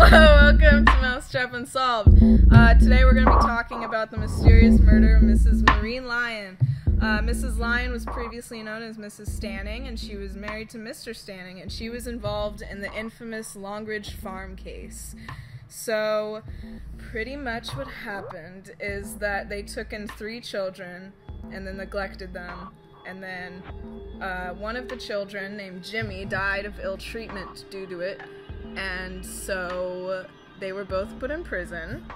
Hello, welcome to Mousetrap Unsolved. Uh, today we're going to be talking about the mysterious murder of Mrs. Maureen Lyon. Uh, Mrs. Lyon was previously known as Mrs. Stanning, and she was married to Mr. Stanning, and she was involved in the infamous Longridge Farm case. So, pretty much what happened is that they took in three children and then neglected them. And then uh, one of the children, named Jimmy, died of ill treatment due to it. And so they were both put in prison.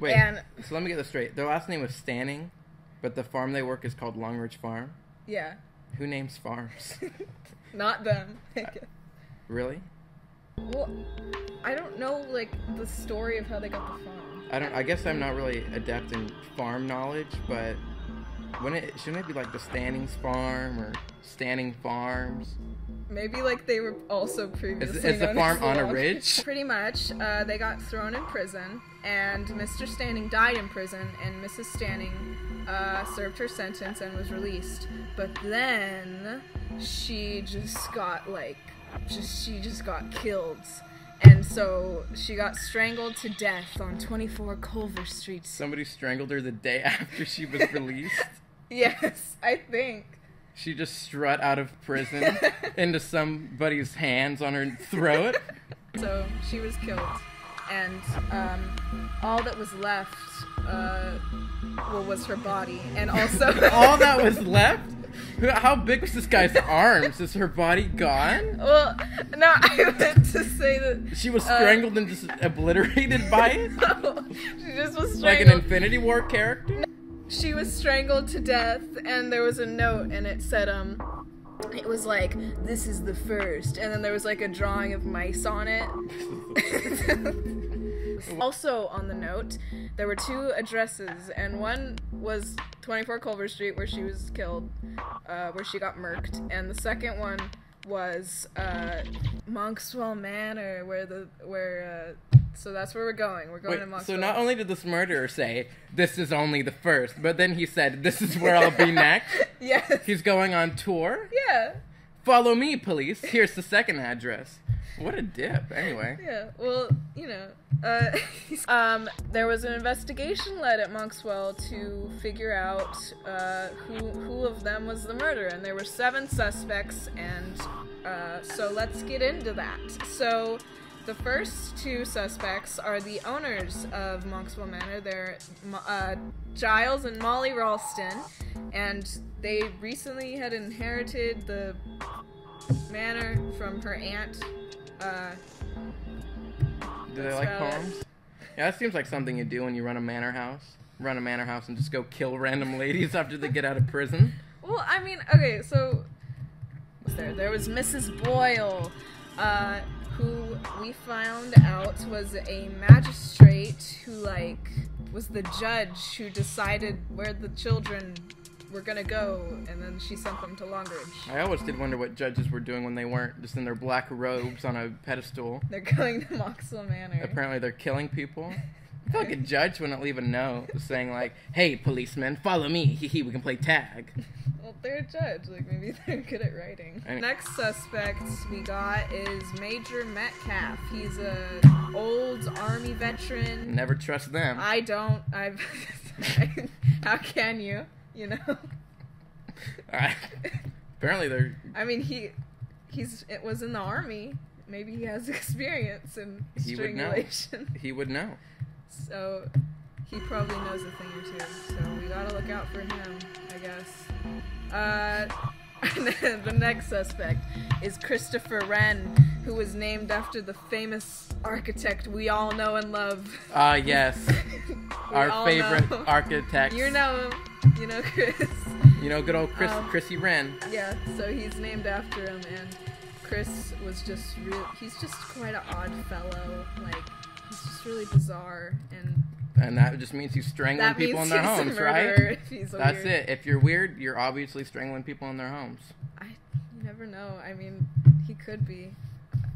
Wait, And- so let me get this straight. Their last name was Stanning, but the farm they work is called Longridge Farm. Yeah, Who names farms? not them. Uh, really? well, I don't know, like, the story of how they got the farm. I don't. I guess I'm not really adept in farm knowledge, but when it shouldn't it be like the Stannings Farm or Stanning Farms? Maybe like they were also previously is the farm on a ridge? Pretty much. Uh, they got thrown in prison, and Mr. Stanning died in prison, and Mrs. Stanning uh, served her sentence and was released. But then she just got like, just she just got killed. And so she got strangled to death on 24 Culver Street. Somebody strangled her the day after she was released. Yes, I think. She just strut out of prison into somebody's hands on her throat. So she was killed, and um, all that was left, uh, well, was her body, and also All that was left. How big was this guy's arms? Is her body gone? well, no, I meant to say that She was Uh, strangled and just obliterated by it, no, she just was like an. Infinity War character. She was strangled to death, and there was a note, and it said, um. It was like, this is the first, and then there was like a drawing of mice on it. also, on the note, there were two addresses, and one was 24 Culver Street, where she was killed, uh, where she got murked, and the second one was uh, Monkswell Manor, where the where. Uh, so that's where we're going. We're going Wait, to Monkswell. so not only did this murderer say this is only the first, but then he said this is where I'll be next. yes. He's going on tour. yeah. Follow me, police. Here's the second address. What a dip. Anyway, Yeah, well, you know, uh, um, there was an investigation led at Monkswell to figure out uh, who who of them was the murderer, and there were seven suspects, and uh, so let's get into that. So. The first two suspects are the owners of Monkswell Manor. They're uh, Giles and Molly Ralston, and they recently had inherited the manor from her aunt, uh, do they like about it. poems? Yeah, that seems like something you do when you run a manor house. Run a manor house and just go kill random ladies after they get out of prison. Well, I mean, okay, so was there there was Mrs. Boyle, uh, we found out was a magistrate who like was the judge who decided where the children were gonna go, and then she sent them to Longridge. I always did wonder what judges were doing when they weren't just in their black robes on a pedestal. They're going to Monkswell Manor. Apparently, they're killing people. I feel like a judge wouldn't leave a note saying like, "Hey, policeman, follow me. Hee hee, we can play tag." Well, they're a judge. Like maybe they're good at writing. Any- Next suspect we got is Major Metcalf. He's a old army veteran. Never trust them. I don't. I've. how can you? You know. Alright. Apparently, they're I mean, he, he's. It was in the army. Maybe he has experience in He would know. strangulation. he would know. So he probably knows a thing or two. So we gotta look out for him, I guess. Uh, the next suspect is Christopher Wren, who was named after the famous architect we all know and love. Ah, yes, our favorite know. architect. You know, him. you know Chris. You know, good old Chris, Um, Chrissy Wren. Yeah, so he's named after him, and Chris was just real. He's just quite an odd fellow. Like he's just really bizarre, and And that just means he's strangling people in their homes, right? That's weird- it. If you're weird, you're obviously strangling people in their homes. I never know. I mean, he could be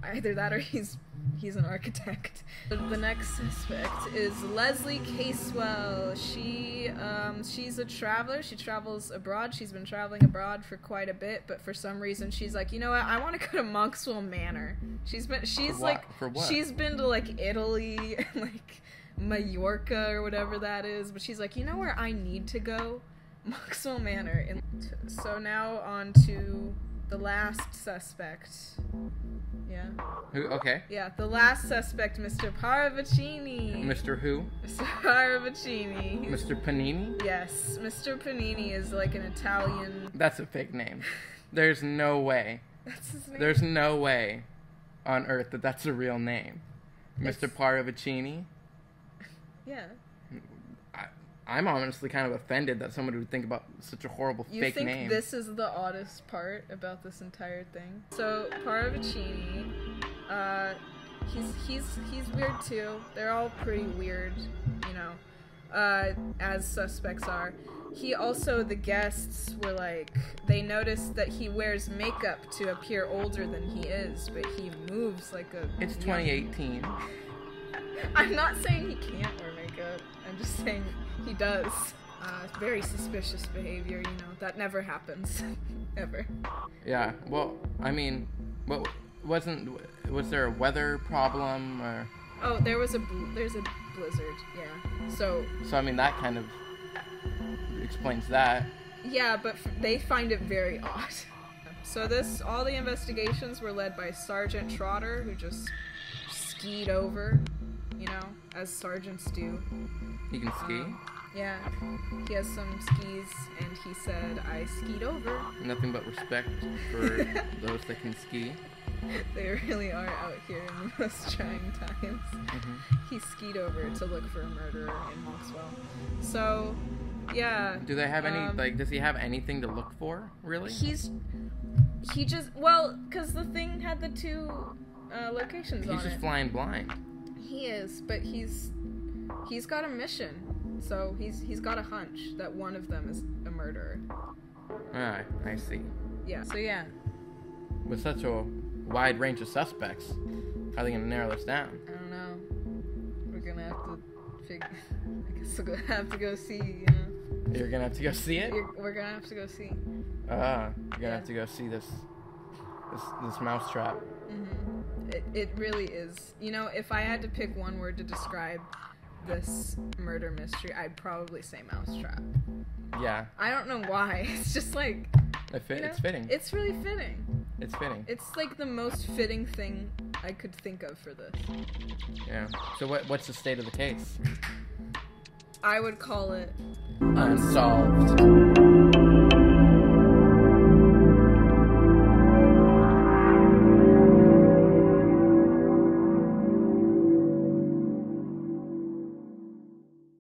either that or he's he's an architect. The next suspect is Leslie Casewell. She um, she's a traveler. She travels abroad. She's been traveling abroad for quite a bit, but for some reason she's like, you know what? I want to go to Monkswell Manor. She's been she's like For what? she's been to like Italy and like Mallorca or whatever that is, but she's like, you know where I need to go? Monkswell Manor. And so now on to the last suspect. Yeah. Who? Okay. Yeah, the last suspect, Mr. Paravicini. Mr. Who? Mr. Paravicini. Mr. Panini? Yes, Mr. Panini is like an Italian. That's a fake name. There's no way. That's his name. There's no way on earth that that's a real name. Mr. It's- Paravicini? Yeah. I, I'm honestly kind of offended that somebody would think about such a horrible You fake think this is the oddest part about this entire thing? So Paravicini, uh, he's he's he's weird too. They're all pretty weird, you know, uh, as suspects are. He also the guests were like they noticed that he wears makeup to appear older than he is, but he moves like a. It's young- 2018. I'm not saying he can't. I'm just saying he does. Uh, very suspicious behavior, you know. That never happens. Ever. Yeah. Well, I mean, what wasn't was there a weather problem or Oh, there was a bl- there's a blizzard. Yeah. So so I mean that kind of explains that. yeah, but f- they find it very odd. So this all the investigations were led by Sergeant Trotter, who just skied over, you know, as sergeants do. He can ski. Um, yeah, he has some skis, and he said, "I skied over." Nothing but respect for those that can ski. They really are out here in the most trying times. hmm He skied over to look for a murderer in Monkswell. So, yeah. Do they have any Um, like? Does he have anything to look for? Really? He's he just well, cause the thing had the two uh, locations on He's just it. flying blind. He is, but he's he's got a mission. So he's he's got a hunch that one of them is a murderer. Ah, I see. Yeah. So yeah, With such a wide range of suspects, how are they gonna narrow this down? I don't know. We're gonna have to figure. I guess we're gonna have to go see. You know, You're gonna have to go see it. You're, we're gonna have to go see. Ah, you're gonna Yeah. have to go see this, this, this mousetrap. hmm It, it really is. You know, if I had to pick one word to describe this murder mystery, I'd probably say mousetrap. Yeah, I don't know why. It's just like it fit, you know, it's fitting. It's really fitting. it's fitting. It's like the most fitting thing I could think of for this. Yeah. So what, what's the state of the case? I would call it Unsolved.